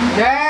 Yeah.